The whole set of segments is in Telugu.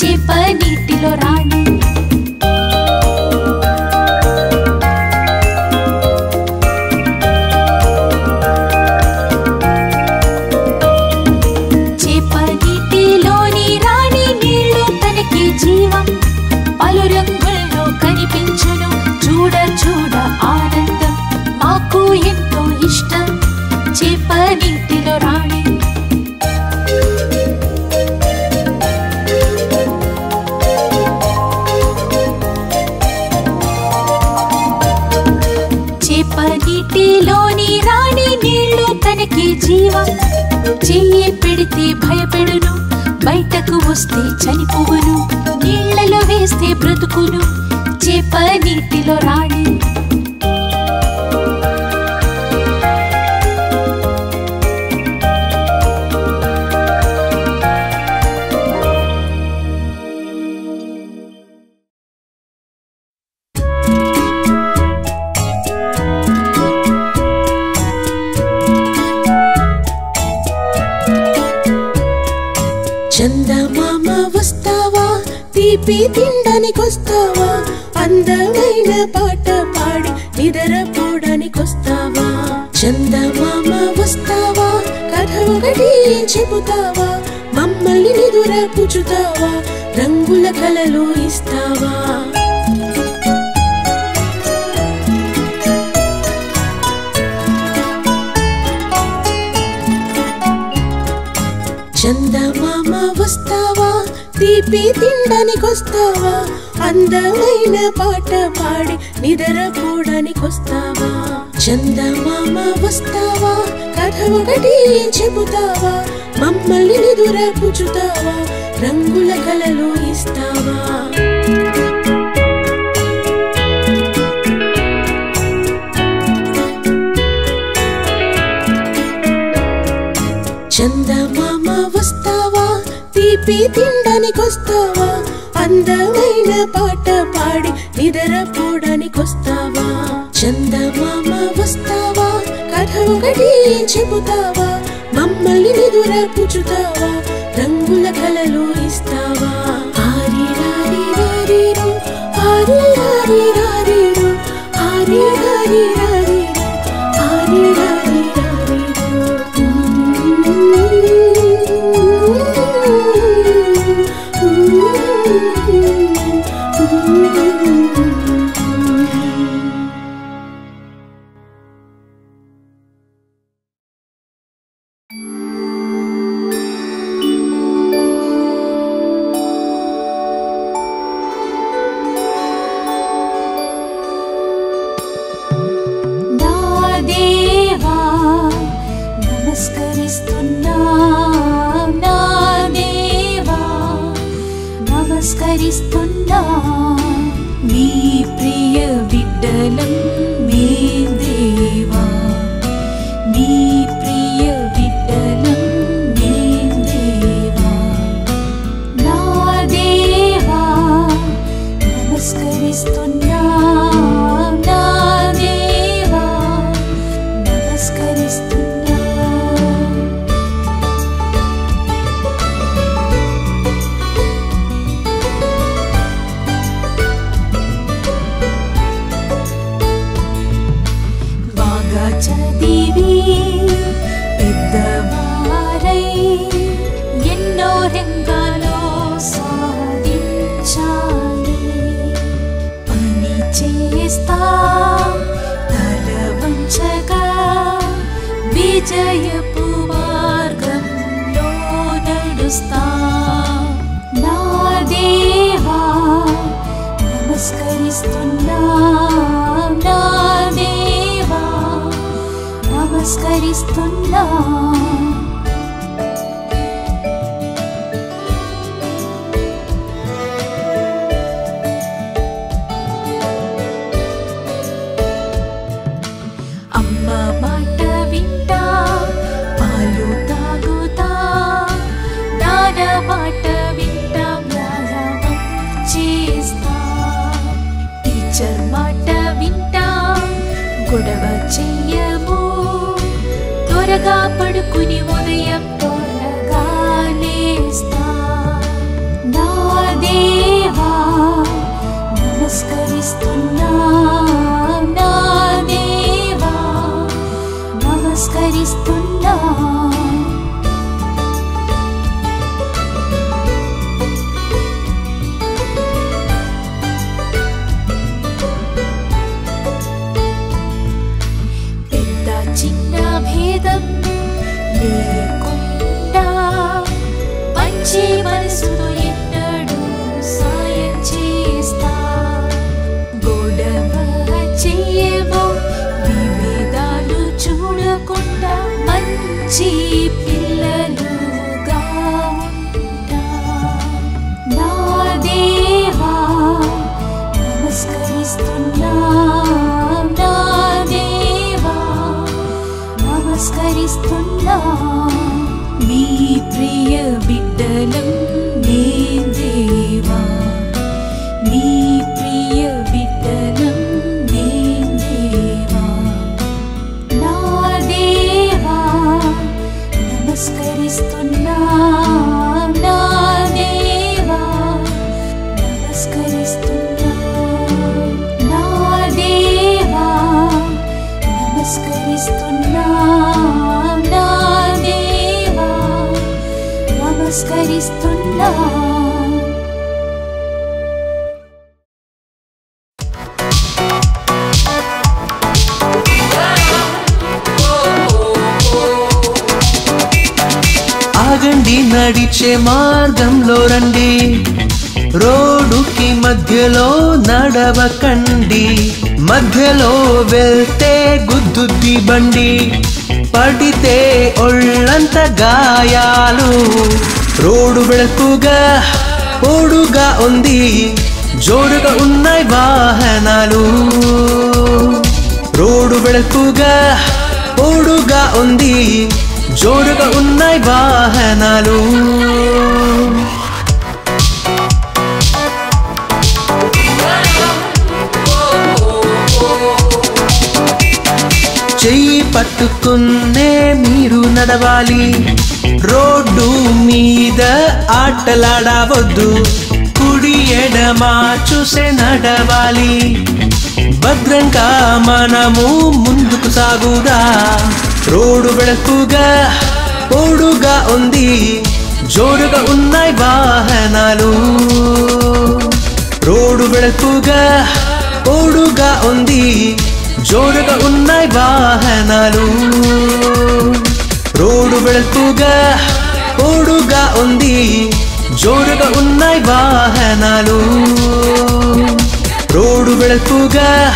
చేప నీటిలో రాణి జీవ. చెయ్యి పెడితే భయపెడును బయటకు వస్తే చనిపోవును నీళ్ళలో వేస్తే బ్రతుకును చేప నీటిలో రాణి తీపి తినడానికొస్తావా అందమైన పాట పాడి నిద్రపోవడానికొస్తావా చందమామ వస్తావా? కథ ఒకటి చెబుతావా? మమ్మల్ని నిదుర పుచ్చుతావా రంగుల కలలు ఇస్తావా? చందమామ వస్తావా? తీపి తినడానికొస్తావా? అందమైన పాట పాడి నిద్రపోవడానికొస్తావా? చందమామ వస్తావా? కథ ఒకటి చెబుతావా? మమ్మల్ని నిదుర పుచ్చుతావా రంగుల కలలు ఇస్తావా? చంద తీపి తినడానికొస్తావా అందమైన పాట పాడి నిద్రపోవడానికొస్తావా చందమామ వస్తావా? కథ ఒకటి చెబుతావా? మమ్మల్ని నిదుర పుచ్చుతావా ధరిస్తున్నా మీ ప్రియ బిడ్డలం మీ लगा कुछ నమస్కరిస్తున్నా నా దేవా నమస్కరిస్తున్నా. మీ ప్రియ బిడ్డలం ఆగండి నడిచే మార్గంలో రండి. రోడ్డుకి మధ్యలో నడవకండి. మధ్యలో వెళ్తే గుద్దుద్ది బండి. పడితే ఒళ్ళంత గాయాలు. రోడ్డు వెళకుగా పొడుగా ఉంది జోరుగా ఉన్నాయి వాహనాలు రోడ్డు వెళకుగా పొడుగా ఉంది జోరుగా ఉన్నాయి వాహనాలు చెయ్యి పట్టుకున్నే మీరు నడవాలి. రోడ్డు మీద ఆటలాడవద్దు. కుడి ఎడమా చూసే నడవాలి. భద్రంగా మనము ముందుకు సాగుదా. రోడ్డు వెళకుగా పొడుగా ఉంది. జోరుగా ఉన్నాయి వాహనాలు. రోడ్డు వెళకుగా పొడుగా ఉంది. జోరుగా ఉన్నాయి వాహనాలు. రోడ్డు వెళకుగా పొడుగా ఉంది. జోరుగా ఉన్నాయి వాహనాలు. రోడ్డు వెళకుగా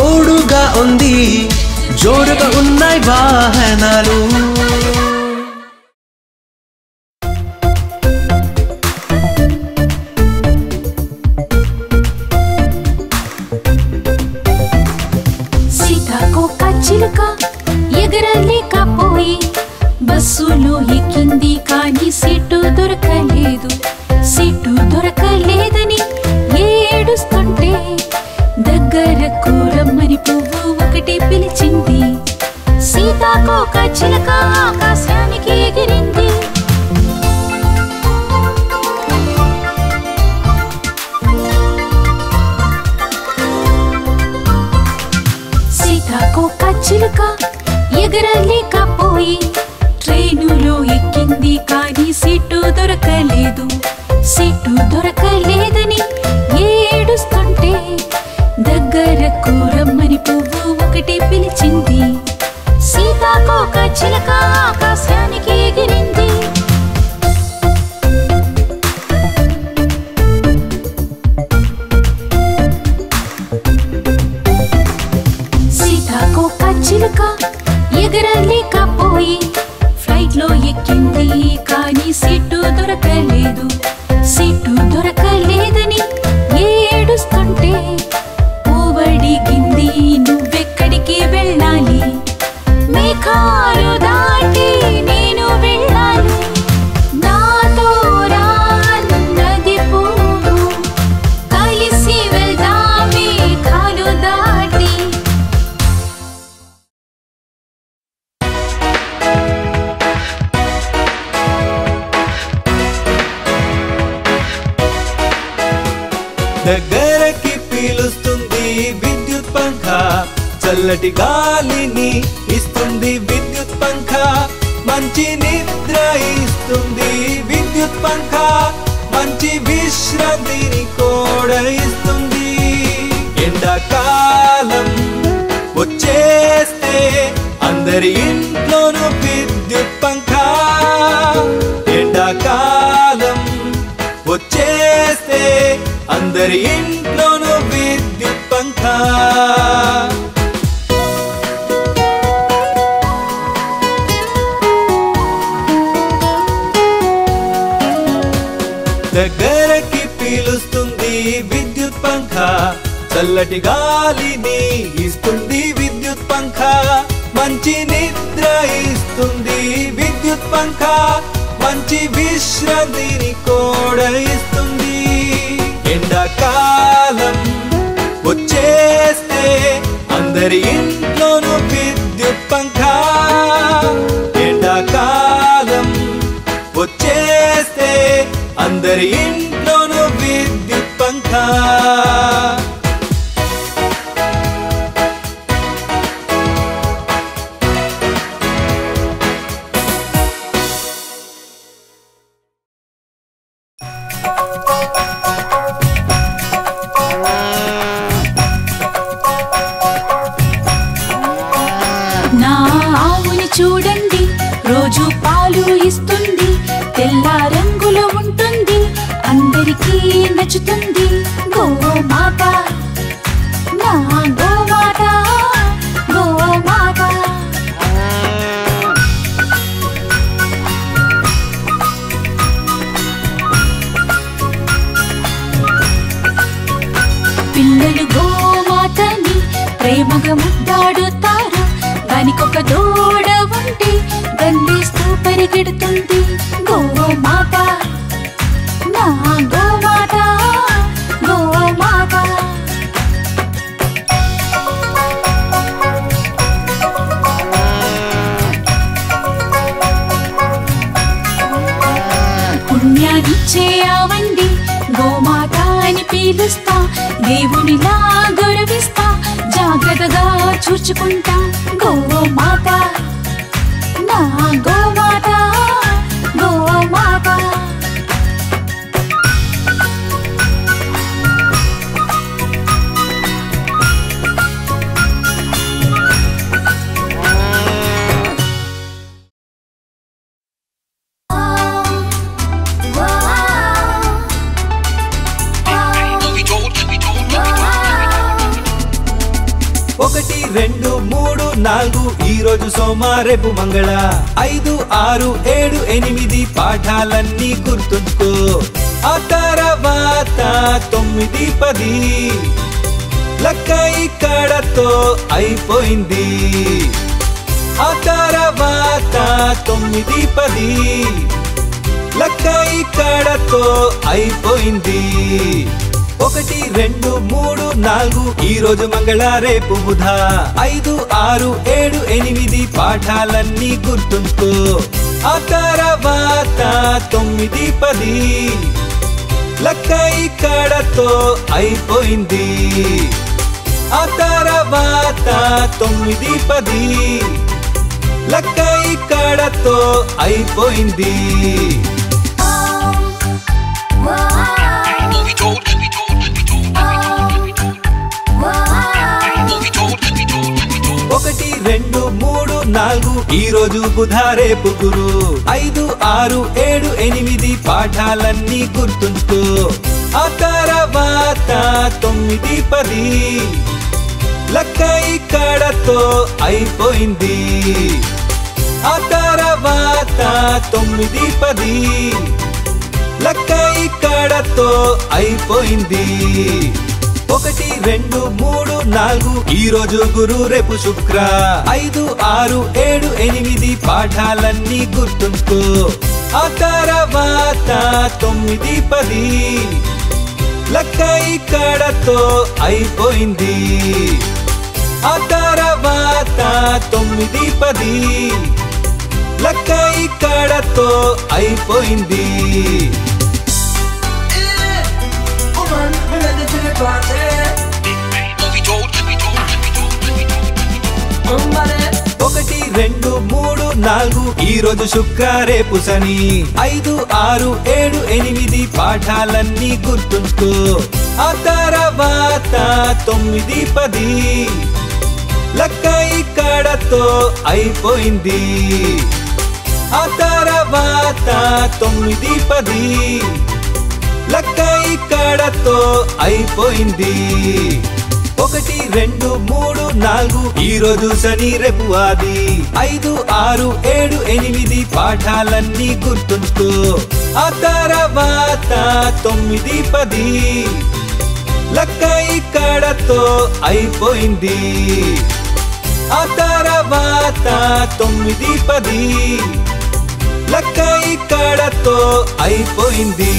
పొడుగా ఉంది. జోరుగా ఉన్నాయి వాహనాలు. ఒక చిలక ఆకాశానికి ఎగిరింది. సీతాకోక చిలక ఎగరలేకపోయి ట్రైనులో ఎక్కింది కానీ సీటు దొరకలేదు. సీటు దొరకలేదని ఏడుస్తుంటే దగ్గరకు రమ్మని పువ్వు ఒకటి పిలిచింది. సీతాకోక చిలక ఆకాశానికి ఎగిరింది. సీతాకోక చిలుక ఎగరలేకపోయి ఫ్లైట్లో ఎక్కింది కానీ సీటు దొరకలేదు దగ్గరకి పీలుస్తుంది విద్యుత్ పంఖ. చల్లటి గాలిని ఇస్తుంది విద్యుత్ పంఖ. మంచి నిద్ర ఇస్తుంది విద్యుత్ పంఖ. మంచి విశ్రాంతిని కూడా ఇస్తుంది. ఎండాకాలం వచ్చేస్తే అందరి ఇంట్లో అందరి ఇంట్లోనూ విద్యుత్ పంఖ. దగ్గరకి పీలుస్తుంది విద్యుత్ పంఖ. చల్లటి గాలిని ఇస్తుంది విద్యుత్ పంఖ. మంచి నిద్ర ఇస్తుంది విద్యుత్ పంఖ. మంచి విశ్రాంతిని కూడా ఇస్తుంది. అందరి ఇంట్లోనూ విద్యుత్ పంఖ. ఎండాకాలం వచ్చేస్తే అందరి ఇంట్లో అందరికీ నచ్చుతుంది గోమాత నా గోమాత గోమాత పిల్లలు గోమాతని ప్రేమగా ముద్దాడుతారు. దానికొక దూడ ఉంటే గండిస్తూ పరిగెడుతుంది. అని పీలుస్తా దేవునిలా గౌరవిస్తా జాగ్రత్తగా చూచుకుంటా ఒకటి రెండు మూడు నాలుగు ఈ రోజు సోమ రేపు మంగళ. ఐదు ఆరు ఏడు ఎనిమిది పాఠాలన్నీ గుర్తుంచుకో. ఆ తర్వాత తొమ్మిది పది. లక్క ఇక్కడతో అయిపోయింది. ఆ తర్వాత తొమ్మిది పది. లక్క ఇక్కడతో అయిపోయింది. ఒకటి రెండు మూడు నాలుగు. ఈ రోజు మంగళ రేపు బుధ. ఐదు ఆరు ఏడు ఎనిమిది పాఠాలన్నీ గుర్తుంచుకో. ఆ తర్వాత తొమ్మిది పది. లక్క ఇక్కడతో అయిపోయింది. ఆ తర్వాత తొమ్మిది పది. లక్క ఇక్కడతో అయిపోయింది. ఈ రోజు బుధ రేపు గురు. ఐదు ఆరు ఏడు ఎనిమిది పాఠాలన్నీ గుర్తుంచుకో. ఆ తర్వాత తొమ్మిది పది. లక్క ఇక్కడతో అయిపోయింది. ఆ తర్వాత తొమ్మిది పది. లక్క ఇక్కడతో అయిపోయింది. ఒకటి రెండు మూడు నాలుగు. ఈ రోజు గురు రేపు శుక్ర. ఐదు ఆరు ఏడు ఎనిమిది పాఠాలన్నీ గుర్తుంచుకో. ఆ తర్వాత తొమ్మిది పది. లక్క ఇక్కడతో అయిపోయింది. ఆ తర్వాత తొమ్మిది పది. లక్క ఇక్కడతో అయిపోయింది. ఒకటి రెండు మూడు నాలుగు. ఈ రోజు శుక్ర రేపు శని. ఐదు ఆరు ఏడు ఎనిమిది పాఠాలన్నీ గుర్తుంచుకో. ఆ తర్వాత తొమ్మిది పది. లెక్క ఇక్కడతో అయిపోయింది. ఆ తర్వాత తొమ్మిది పది. లక్క ఇక్కడతో అయిపోయింది. ఒకటి రెండు మూడు నాలుగు ఈ రోజు శని రేపు ఆది. ఐదు ఆరు ఏడు ఎనిమిది పాఠాలన్నీ గుర్తుంచుకో ఆ తర్వాత తొమ్మిది పది. లక్క ఇక్కడతో అయిపోయింది. ఆ తర్వాత తొమ్మిది పది. లక్క ఇక్కడతో అయిపోయింది.